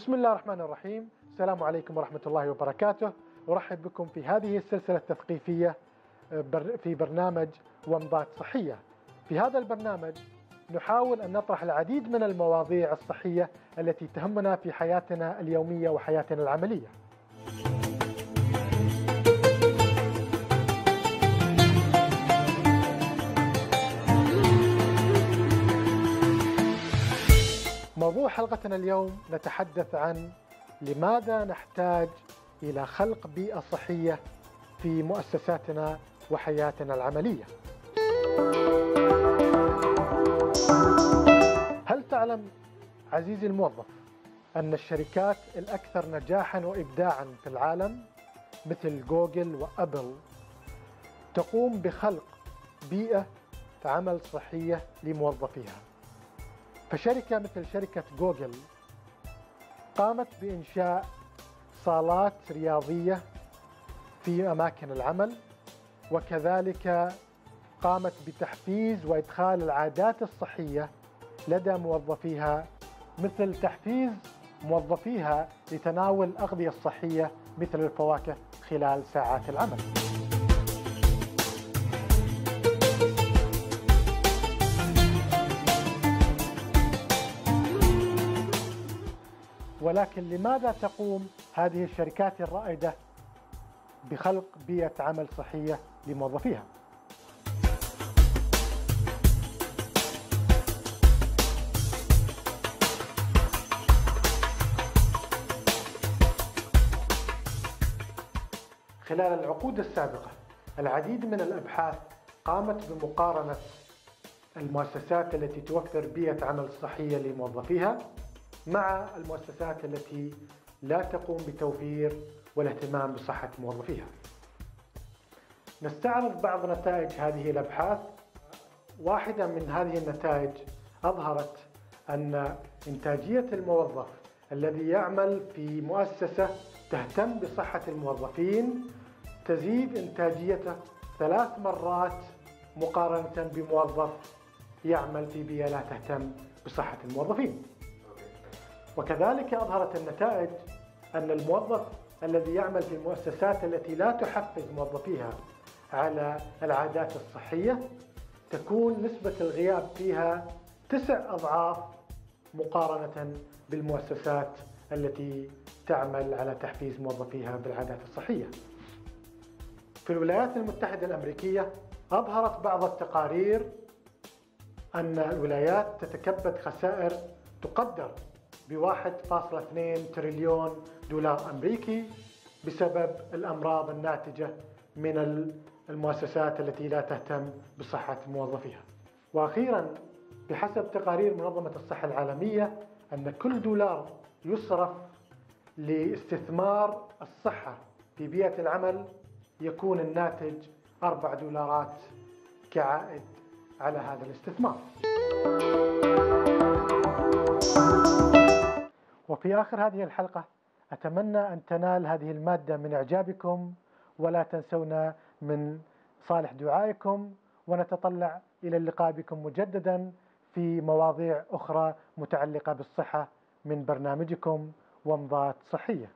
بسم الله الرحمن الرحيم. السلام عليكم ورحمة الله وبركاته. أرحب بكم في هذه السلسلة التثقيفية آه، في برنامج ومضات صحية. في هذا البرنامج نحاول أن نطرح العديد من المواضيع الصحية التي تهمنا في حياتنا اليومية وحياتنا العملية. حلقتنا اليوم نتحدث عن لماذا نحتاج إلى خلق بيئة صحية في مؤسساتنا وحياتنا العملية. هل تعلم عزيزي الموظف أن الشركات الأكثر نجاحا وإبداعا في العالم مثل جوجل وأبل تقوم بخلق بيئة عمل صحية لموظفيها فشركة مثل شركة جوجل قامت بإنشاء صالات رياضية في أماكن العمل وكذلك قامت بتحفيز وإدخال العادات الصحية لدى موظفيها مثل تحفيز موظفيها لتناول الأغذية الصحية مثل الفواكه خلال ساعات العمل. ولكن لماذا تقوم هذه الشركات الرائدة بخلق بيئة عمل صحية لموظفيها؟ خلال العقود السابقة العديد من الأبحاث قامت بمقارنة المؤسسات التي توفر بيئة عمل صحية لموظفيها مع المؤسسات التي لا تقوم بتوفير والاهتمام بصحة موظفيها. نستعرض بعض نتائج هذه الأبحاث. واحدة من هذه النتائج أظهرت أن إنتاجية الموظف الذي يعمل في مؤسسة تهتم بصحة الموظفين تزيد إنتاجيته ثلاث مرات مقارنة بموظف يعمل في بيئة لا تهتم بصحة الموظفين. وكذلك أظهرت النتائج أن الموظف الذي يعمل في المؤسسات التي لا تحفز موظفيها على العادات الصحية تكون نسبة الغياب فيها تسع أضعاف مقارنة بالمؤسسات التي تعمل على تحفيز موظفيها بالعادات الصحية. في الولايات المتحدة الأمريكية أظهرت بعض التقارير أن الولايات تتكبد خسائر تقدر ب 1.2 تريليون دولار أمريكي بسبب الأمراض الناتجة من المؤسسات التي لا تهتم بصحة موظفيها. وأخيرا بحسب تقارير منظمة الصحة العالمية أن كل دولار يصرف لاستثمار الصحة في بيئة العمل يكون الناتج أربع دولارات كعائد على هذا الاستثمار. وفي آخر هذه الحلقة أتمنى أن تنال هذه المادة من إعجابكم ولا تنسونا من صالح دعائكم ونتطلع إلى اللقاء بكم مجددا في مواضيع أخرى متعلقة بالصحة من برنامجكم ومضات صحية.